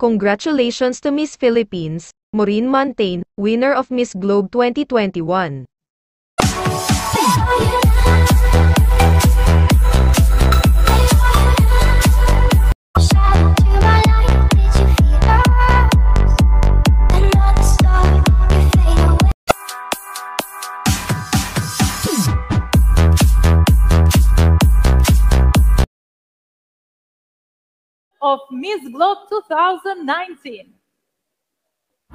Congratulations to Miss Philippines, Maureen Montaigne, winner of Miss Globe 2021. Of Miss Globe 2019.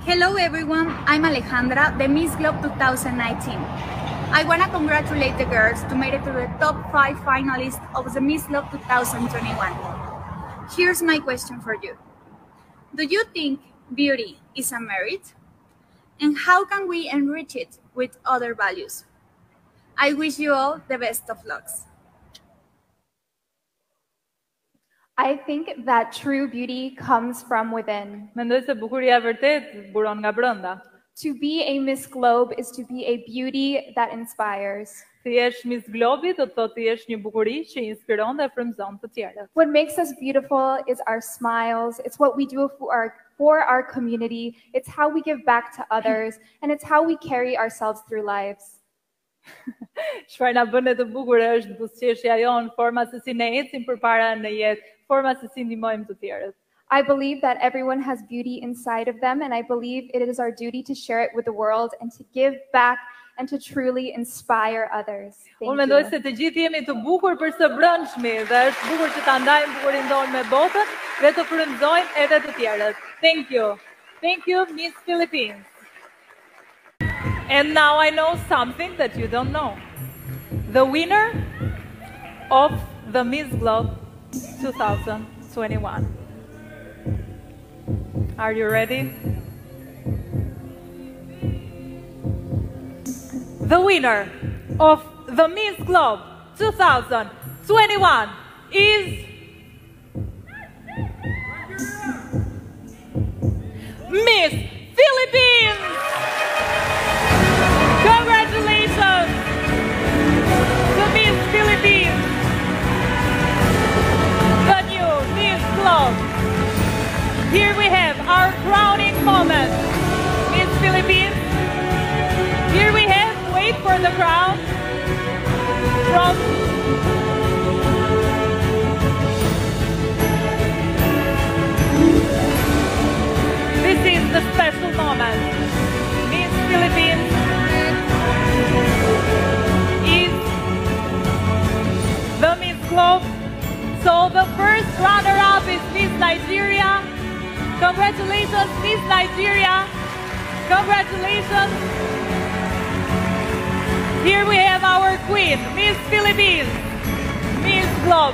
Hello everyone, I'm Alejandra, the Miss Globe 2019. I want to congratulate the girls to make it to the top 5 finalists of the Miss Globe 2021. Here's my question for you. Do you think beauty is a merit? And how can we enrich it with other values? I wish you all the best of lucks. I think that true beauty comes from within. Mendoj se bukuria vërtet buron nga brenda. To be a Miss Globe is to be a beauty that inspires. Të jesh Miss Globi do të thotë të jesh një bukuri që inspiron dhe frymëzon të tjerët. What makes us beautiful is our smiles. It's what we do for our, for our community. It's how we give back to others. And it's how we carry ourselves through lives. Çfarë na bën të bukur është buzëqeshja jon, forma se si ne ecim përpara në jetë, forma se si ndihmojmë të tjerët. I believe that everyone has beauty inside of them. And I believe it is our duty to share it with the world and to give back and to truly inspire others. Thank Unë mendoj you. se të gjithë jemi të bukur për së brëndshmi dhe është bukur që ta ndajmë bukurin tonë me botën dhe të frymëzojmë edhe të tjerët. Thank you. Thank you Miss Philippines. And now I know something that you don't know. The winner of the Miss Globe 2021. Are you ready? The winner of the Miss Globe 2021 is Miss the crown. From This is the special moment. Miss Philippines is the Miss Globe. So the first runner-up is Miss Nigeria. Congratulations, Miss Nigeria. Congratulations. Here we have our queen, Miss Philippines, Miss Globe